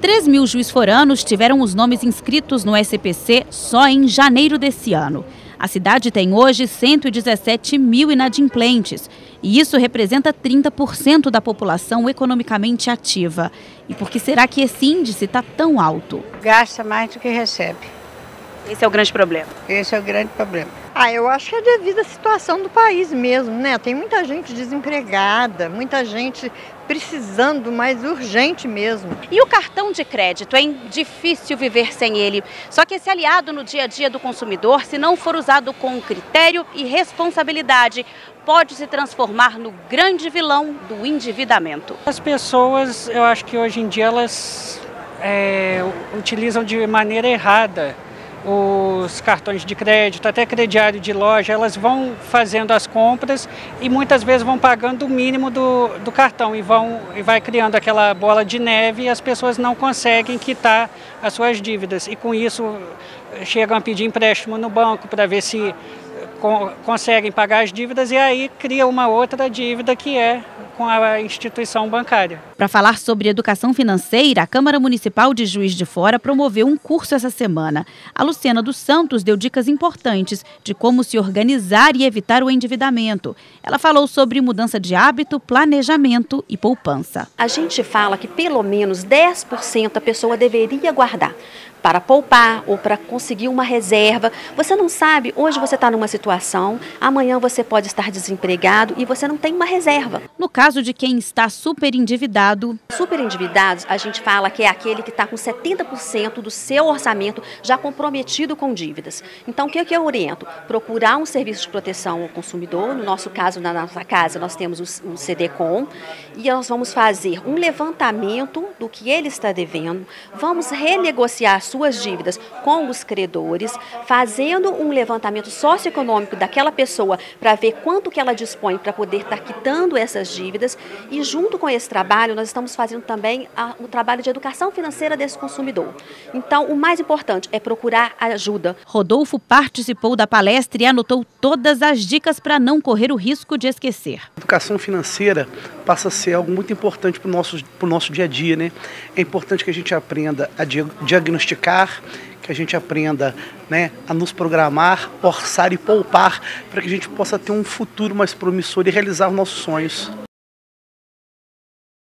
3 mil juiz-foranos tiveram os nomes inscritos no SPC só em janeiro desse ano. A cidade tem hoje 117 mil inadimplentes e isso representa 30% da população economicamente ativa. E por que será que esse índice está tão alto? Gasta mais do que recebe. Esse é o grande problema. Esse é o grande problema. Ah, eu acho que é devido à situação do país mesmo, né? Tem muita gente desempregada, muita gente precisando mais urgente mesmo. E o cartão de crédito? É difícil viver sem ele. Só que esse aliado no dia a dia do consumidor, se não for usado com critério e responsabilidade, pode se transformar no grande vilão do endividamento. As pessoas, eu acho que hoje em dia elas é, utilizam de maneira errada os cartões de crédito, até crediário de loja, elas vão fazendo as compras e muitas vezes vão pagando o mínimo do, do cartão e, vão, e vai criando aquela bola de neve e as pessoas não conseguem quitar as suas dívidas. E com isso chegam a pedir empréstimo no banco para ver se conseguem pagar as dívidas e aí cria uma outra dívida que é com a instituição bancária. Para falar sobre educação financeira, a Câmara Municipal de Juiz de Fora promoveu um curso essa semana. A Luciana dos Santos deu dicas importantes de como se organizar e evitar o endividamento. Ela falou sobre mudança de hábito, planejamento e poupança. A gente fala que pelo menos 10% a pessoa deveria guardar para poupar ou para conseguir uma reserva. Você não sabe, hoje você está numa situação, amanhã você pode estar desempregado e você não tem uma reserva. No caso de quem está super endividado. Super endividados, a gente fala que é aquele que está com 70% do seu orçamento já comprometido com dívidas. Então, o que, que eu oriento? Procurar um serviço de proteção ao consumidor. No nosso caso, na nossa casa, nós temos o CDCOM e nós vamos fazer um levantamento do que ele está devendo, vamos renegociar suas dívidas com os credores, fazendo um levantamento socioeconômico daquela pessoa para ver quanto que ela dispõe para poder estar tá quitando essas dívidas e junto com esse trabalho nós estamos fazendo também a, o trabalho de educação financeira desse consumidor. Então, o mais importante é procurar ajuda. Rodolfo participou da palestra e anotou todas as dicas para não correr o risco de esquecer. Educação financeira passa a ser algo muito importante para o nosso, nosso dia a dia, né? É importante que a gente aprenda a diagnosticar que a gente aprenda né, a nos programar, orçar e poupar para que a gente possa ter um futuro mais promissor e realizar nossos sonhos.